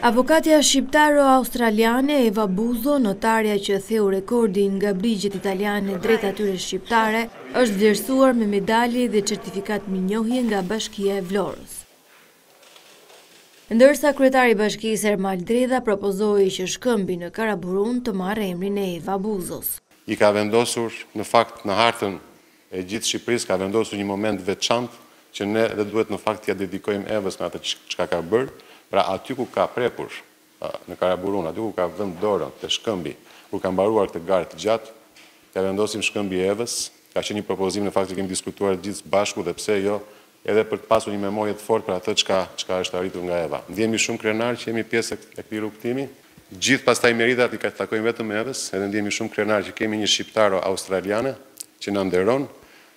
Avokatja shqiptaro-australiane Eva Buzo, notarja që theu rekordin nga brigjet italiane drejt atyre shqiptare, është vlerësuar me medalje dhe certifikatë mirënjohjeje nga Bashkia e Vlorës. Ndërsa kryetari i bashkisë Ermal Dredha propozoi që shkëmbi në Karaburun të marrë emrin e Eva Buzos. i ka vendosur në fakt në hartën E gjithë Shqipërisë ka vendosur një moment të veçantë që ne dhe duhet në fakt t'ia dedikojmë Evës me atë çka ka bërë, pra aty ku ka prekur në Karaburun, aty ku ka vënë dorën te shkëmbi, kur ka mbaruar këtë garë të gjatë, t'ia vendosim Shkëmbi i Evës, ka qenë një propozim në fakt që kemi diskutuar të gjithë së bashku dhe pse jo edhe për të pasur një memorie të fortë për atë çka është arritur nga Eva. Ndjehemi shumë krenarë që jemi pjesë e këtij rrugëtimi. Gjithë pastaj meritat i takojnë vetëm Evës, edhe ndjehemi shumë krenarë që kemi një shqiptaro australiane që na nderon,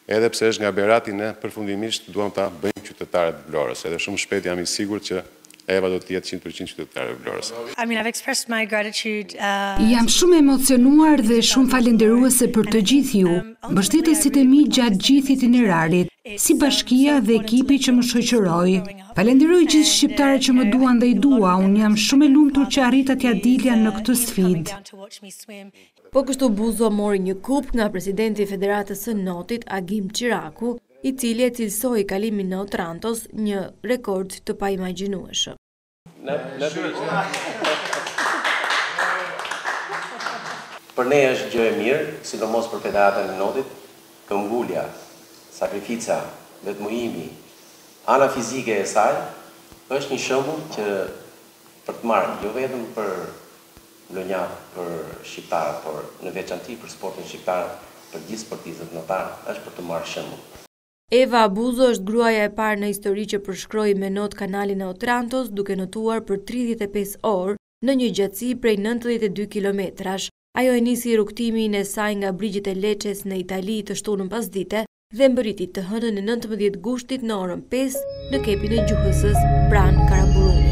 edhe pse është nga Berati ne përfundimisht duam ta bëjmë qytetare të Vlorës, edhe shumë shpejt jam i sigurt që Eva do të jetë qind për qind qytetare e Vlorës. I mean, I've expressed my gratitude. Jam shumë e emocionuar dhe shumë falënderuese për të gjithë ju, mbështetësit e mi gjatë gjithë itinerarit, si bashkia dhe ekipi që më shoqëroi. Falënderoj gjithë shqiptarët që më duan dhe i dua, unë jam shumë e lumtur që arrita t'ia dilja në këtë sfidë. Po kështu Buzo mori një kupë nga presidenti i Federatës së Notit, Agim Çiraku, i cili e cilësoi kalimin e Otrantos, një rekord të paimagjinueshëm. Për ne është gjë e mirë, sidomos për Federatën e Notit, këmbëngulja, sakrifica, vetëmohimi, ana fizike e saj është një shembull që për të marrë jo vetëm për Vlonjatët, për shqiptarët, por në veçanti për sportin shqiptar dhe për gjithë sportistët notarë, është për të marrë shembull. Eva Buzo është gruaja e parë në histori që përshkroi me not kanalin e Otrantos duke notuar për tridhjetë e pesë orë, në një gjatësi prej nëntëdhjetë e dy kilometrash. Ajo e nisi rrugëtimin e saj nga brigjet e Leçes në Itali të shtunën pasdite dhe mbërriti të hënën e nëntëmbëdhjetë gushtit në orën pesë në Kepin e Gjuhëzës pranë Karaburunit.